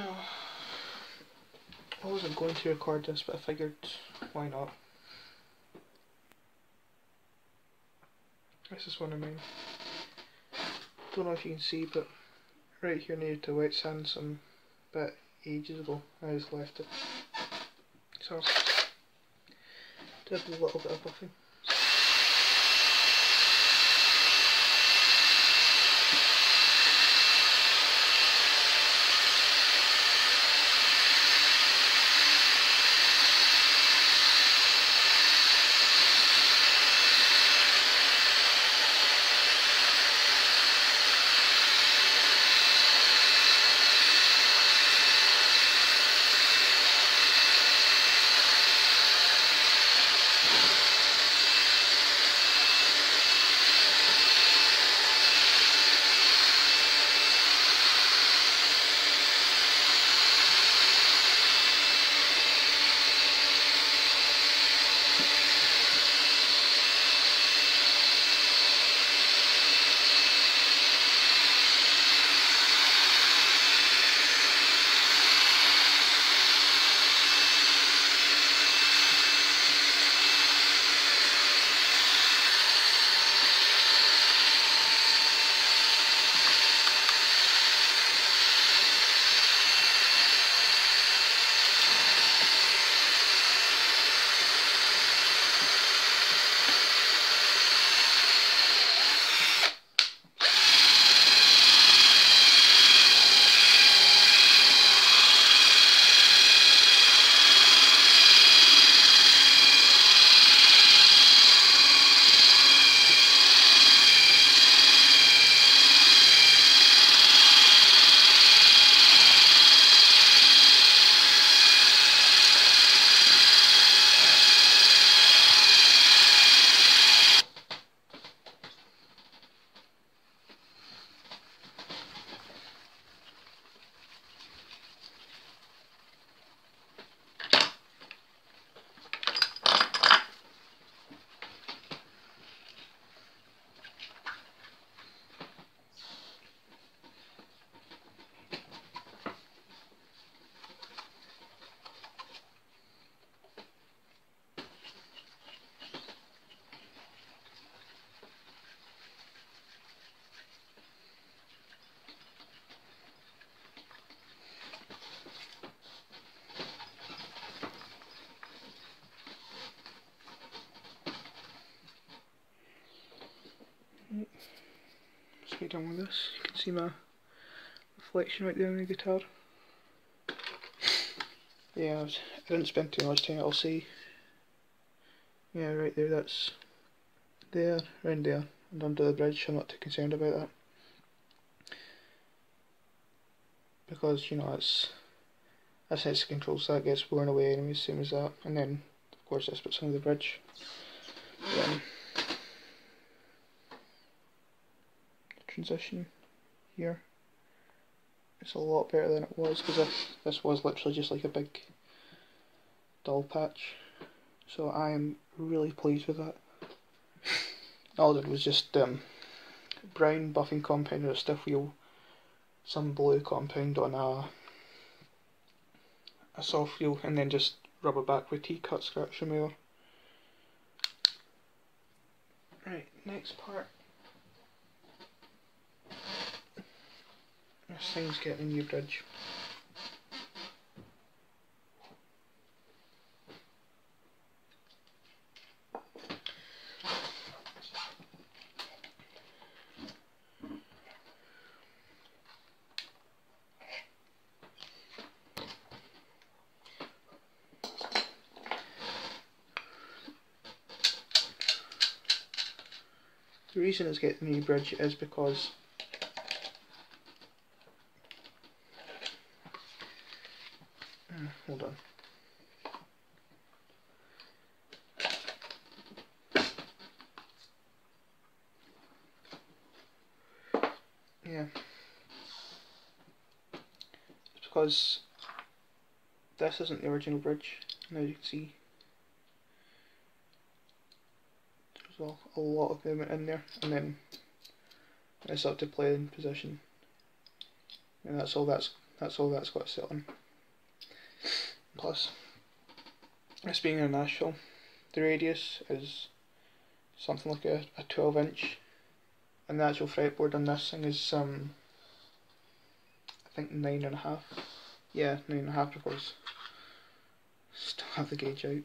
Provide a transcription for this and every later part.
Oh. I wasn't going to record this, but I figured why not. This is one of mine. Don't know if you can see, but right here near to wet sand some bit ages ago. I just left it. So, did a little bit of buffing. Done with this. You can see my reflection right there on the guitar. Yeah, I, didn't spend too much time, I'll see. Yeah, right there, that's there, round there, and under the bridge, I'm not too concerned about that. Because, you know, it's a sense of control, so that gets worn away anyway, same as that. And then, of course, this puts under the bridge. Transition here. It's a lot better than it was because this, this was literally just like a big dull patch. So I am really pleased with that. All I did was just um, brown buffing compound on a stiff wheel, some blue compound on a, a soft wheel, and then just rub it back with T-cut scratch remover. Right, next part Thing's getting a new bridge. The reason it's getting a new bridge is because hold on. It's because this isn't the original bridge, as you can see, there's a, lot of movement in there, and then it's up to playing position, and that's all that's That's all that's got to sit on. Plus, this being a Nashville, the radius is something like a, a 12 inch and the actual fretboard on this thing is um I think nine and a half. Yeah nine and a half because still have the gauge out.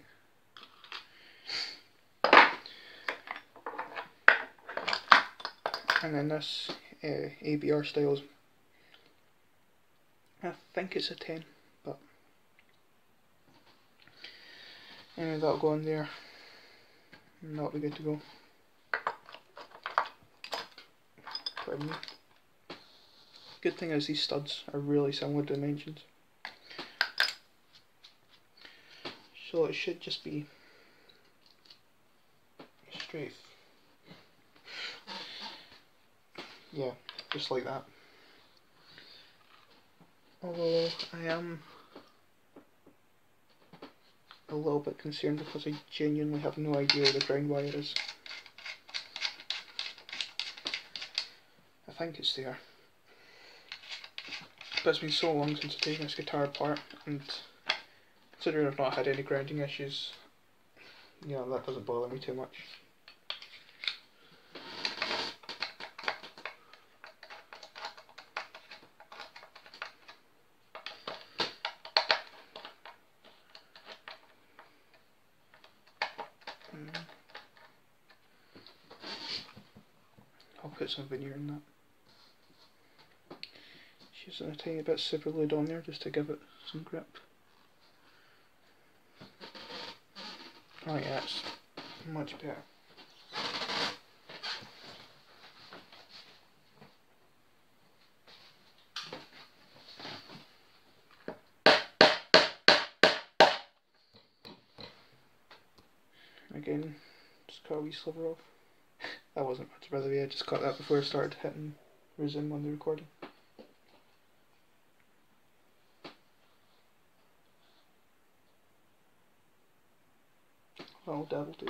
And then this uh, ABR styles. I think it's a 10 but anyway that'll go in there. And that'll be good to go me good thing is these studs are really similar dimensions so it should just be straight yeah, just like that. Although I am a little bit concerned because I genuinely have no idea where the ground wire is. I think it's there. But it's been so long since I've taken this guitar apart and considering I've not had any grounding issues, you know, that doesn't bother me too much. Hmm. I'll put some veneer in that. Just a tiny bit of super glued on there just to give it some grip. Oh yeah, it's much better. Again, just cut a wee sliver off. That wasn't much by the way, I just cut that before I started hitting resume on the recording. I'll dabble do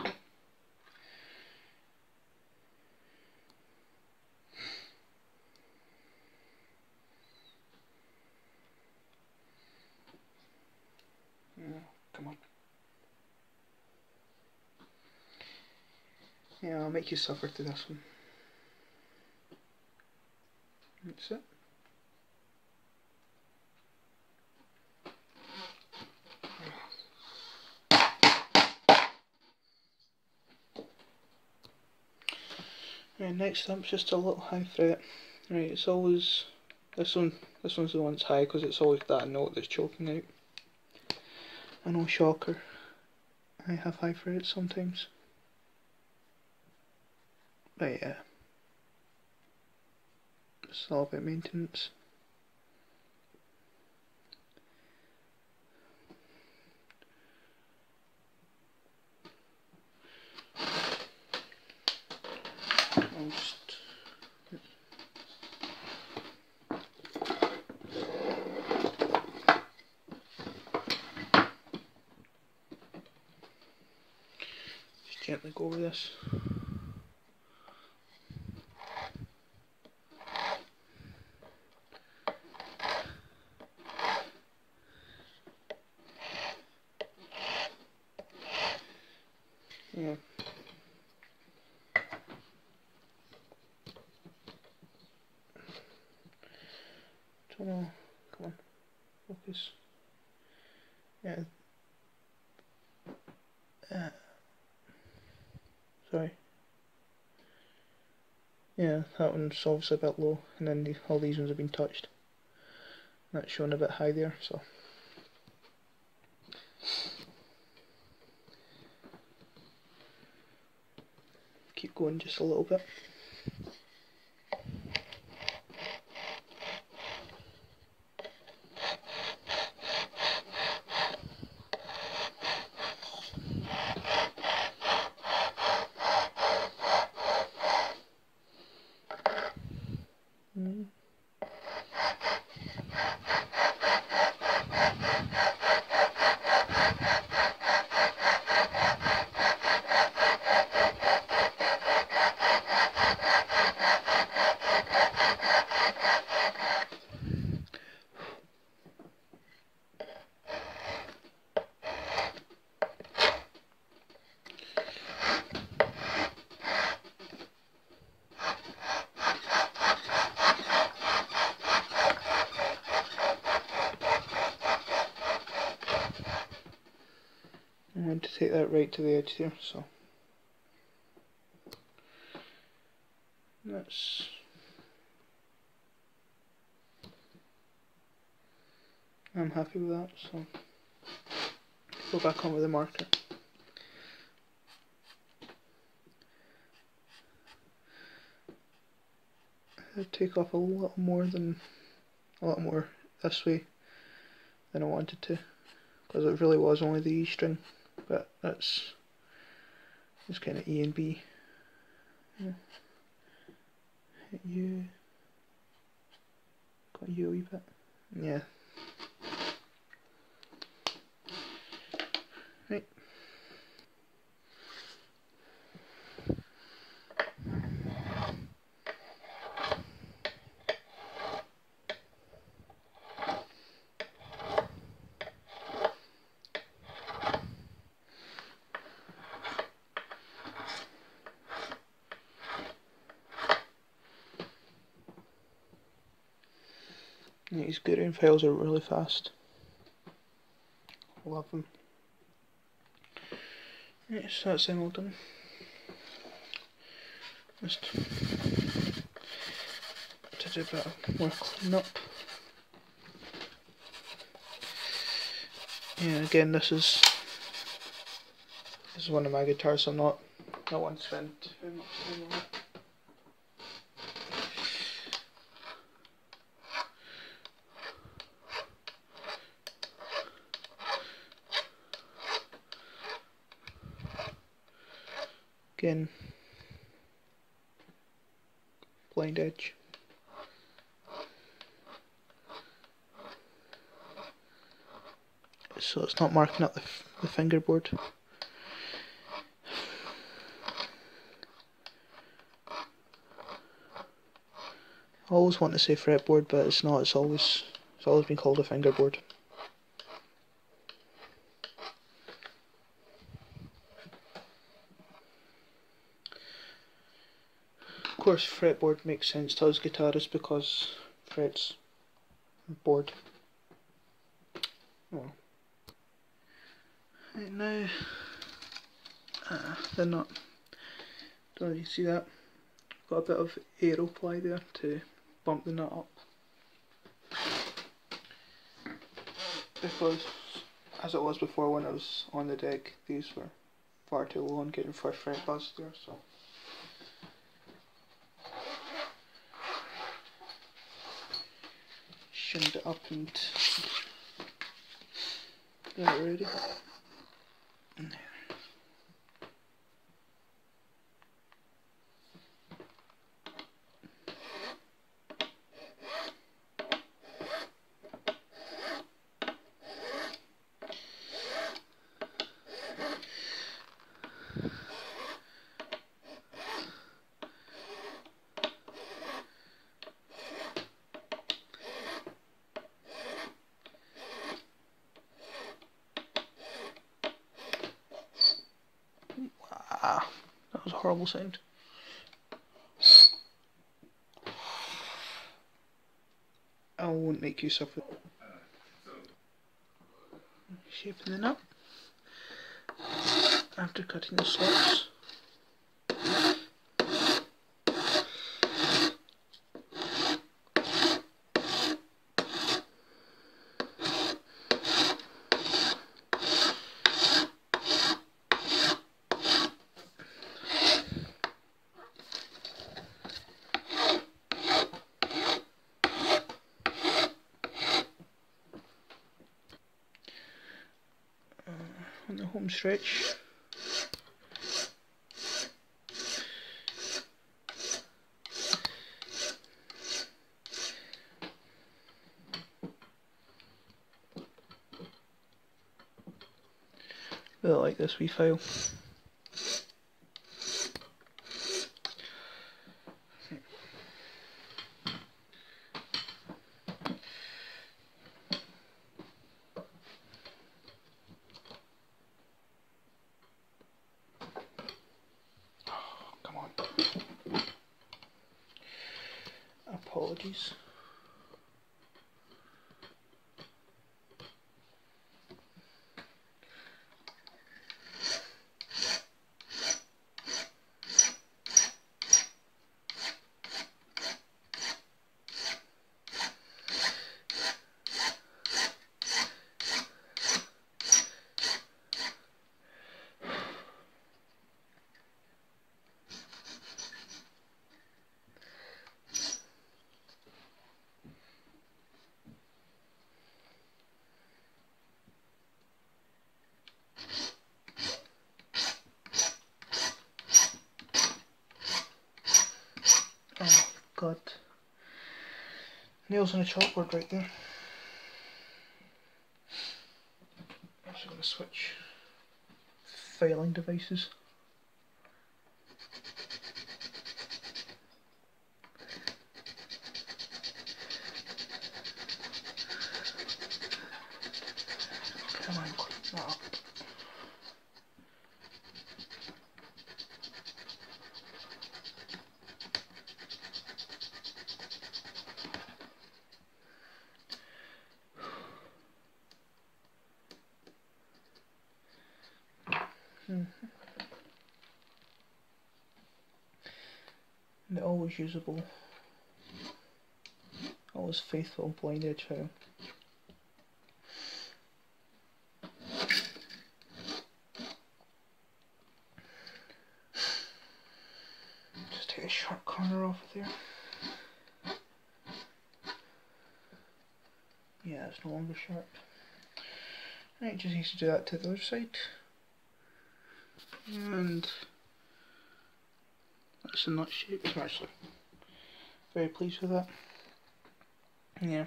Yeah, come on. Yeah, I'll make you suffer to this one. That's it. Next up's just a little high fret. Right, it's always this one. This one's the one that's high because it's always that note that's choking out. I know, shocker. I have high frets sometimes. But yeah, it's all about maintenance. I'll just just gently go over this. Yeah. Don't know. Come on. Focus. Yeah. Uh, sorry. Yeah, that one's obviously a bit low, and then the, all these ones have been touched. That's showing a bit high there, so. Keep going just a little bit. Mm. to take that right to the edge there, so. That's I'm happy with that, so. Go back on with the marker. I'd take off a lot more than a lot more this way than I wanted to because it really was only the E string but that's just kind of A and B. Hmm. Yeah. hit U got U a wee bit. Yeah. Right These Gurion files are really fast. Love them. Right, so that's them all done. Just to do a bit more clean up. Yeah, again, this is this is one of my guitars. I'm not not one to spend too much time on it. Again, blind edge. So it's not marking up the, the fingerboard. I always want to say fretboard, but it's not. It's always it's always been called a fingerboard. Course, fretboard makes sense to us guitarists because frets board. Oh. Right now, uh, they're not. Don't know if you see that. Got a bit of aero ply there to bump the nut up. Because, as it was before when I was on the deck, these were far too low getting first fret buzz there, so. Up and got it ready. Horrible sound. I won't make you suffer. Shaping the nut after cutting the slots. On the home stretch. Really like this wee file. Apologies. God. Nails on a chalkboard right there. I'm also going to switch filing devices. Come on, clean that up. Always usable. Always faithful blind edge file. Just take a sharp corner off of there. Yeah, it's no longer sharp. Right, just need to do that to the other side and that's the nut shape. I'm actually very pleased with that. Yeah.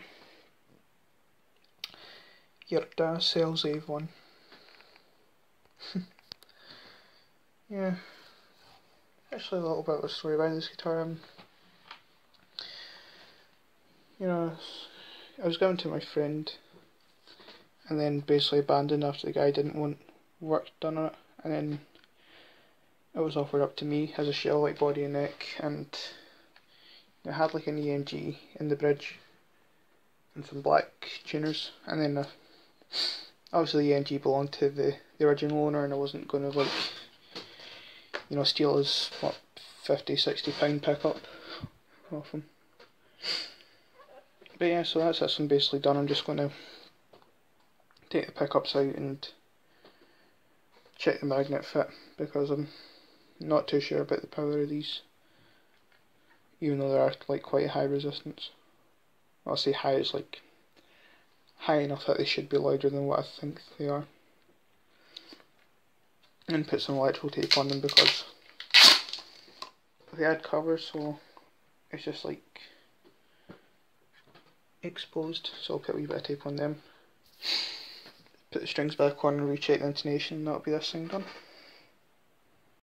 Your dad sells Avon. yeah. Actually, a little bit of a story behind this guitar. Um, you know, I was going to my friend, and then basically abandoned after the guy didn't want work done on it, and then it was offered up to me as a shell like body and neck and it had like an EMG in the bridge and some black tuners and then uh, obviously the EMG belonged to the, the original owner and I wasn't going to like you know steal his what 50 60 pound pickup off him. But yeah so that's that's basically done. I'm just going to take the pickups out and check the magnet fit because I'm not too sure about the power of these, even though they are like quite high resistance. I'll say high is like high enough that they should be louder than what I think they are. And put some electrical tape on them because they had covers, so it's just like exposed. So I'll put a wee bit of tape on them. Put the strings back on and recheck the intonation, and that'll be this thing done.